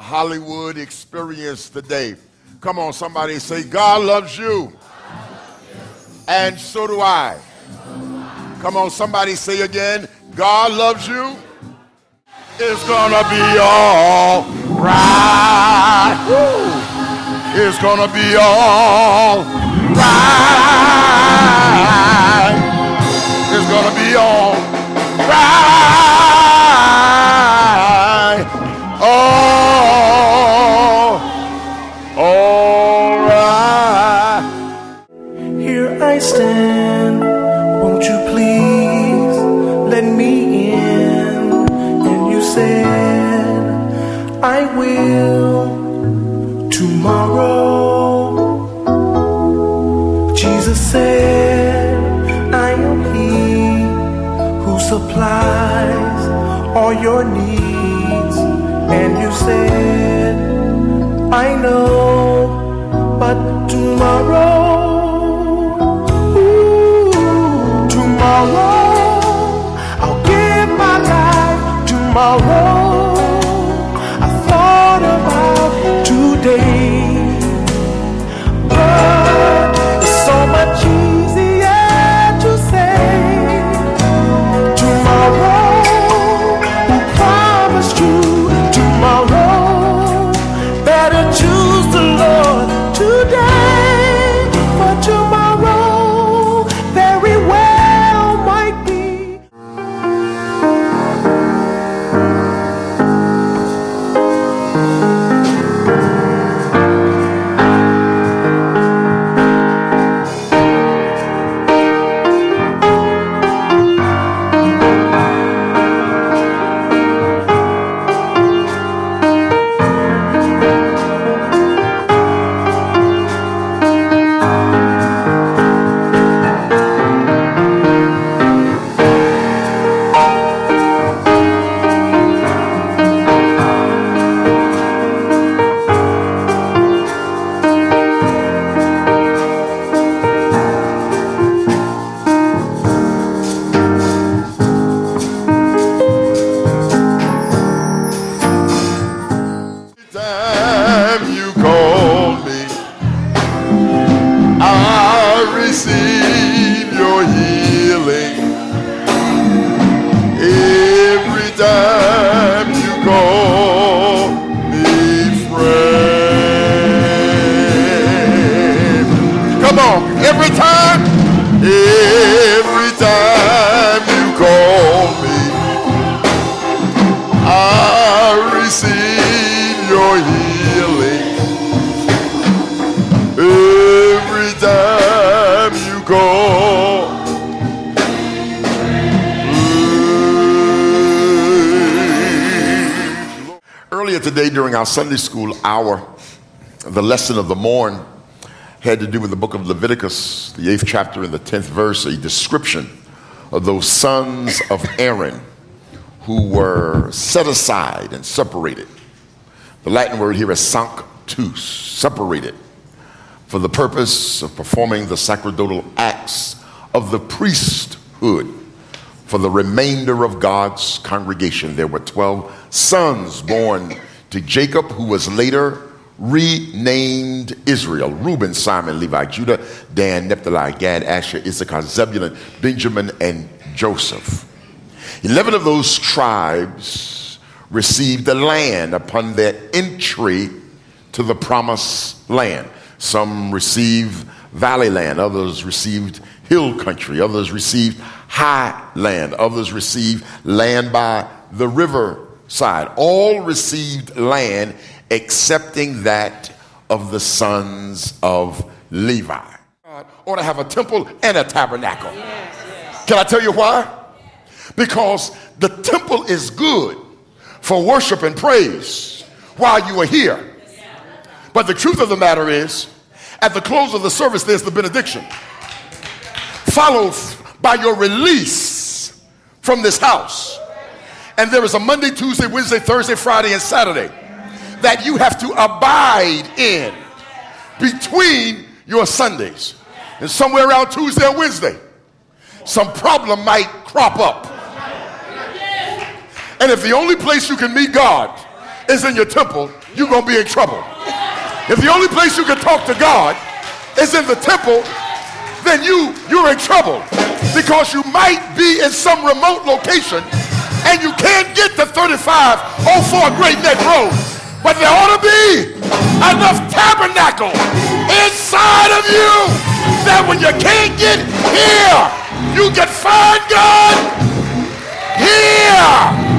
Hollywood experience today. Come on, somebody say, God loves you. And so do I. Come on, somebody say again, God loves you. It's gonna be all right. It's gonna be all right. Said, I will tomorrow. Jesus said, I am He who supplies all your needs. And you said, I know, tomorrow. I Today, during our Sunday school hour, the lesson of the morn had to do with the book of Leviticus, the eighth chapter and the tenth verse, a description of those sons of Aaron who were set aside and separated. The Latin word here is sanctus, separated, for the purpose of performing the sacerdotal acts of the priesthood for the remainder of God's congregation. There were 12 sons born to Jacob, who was later renamed Israel Reuben, Simon, Levi, Judah, Dan, Naphtali, Gad, Asher, Issachar, Zebulun, Benjamin, and Joseph. Eleven of those tribes received the land upon their entry to the promised land. Some received valley land, others received hill country, others received high land, others received land by the river side. All received land excepting that of the sons of Levi. God ought to have a temple and a tabernacle. Can I tell you why? Because the temple is good for worship and praise while you are here. But the truth of the matter is, at the close of the service, there's the benediction, followed by your release from this house. And there is a Monday, Tuesday, Wednesday, Thursday, Friday, and Saturday that you have to abide in between your Sundays. And somewhere around Tuesday or Wednesday, some problem might crop up. And if the only place you can meet God is in your temple, you're going to be in trouble. If the only place you can talk to God is in the temple, then you, you're in trouble because you might be in some remote location and you can't get to 3504 Great Neck Road. But there ought to be enough tabernacle inside of you that when you can't get here, you can find God here.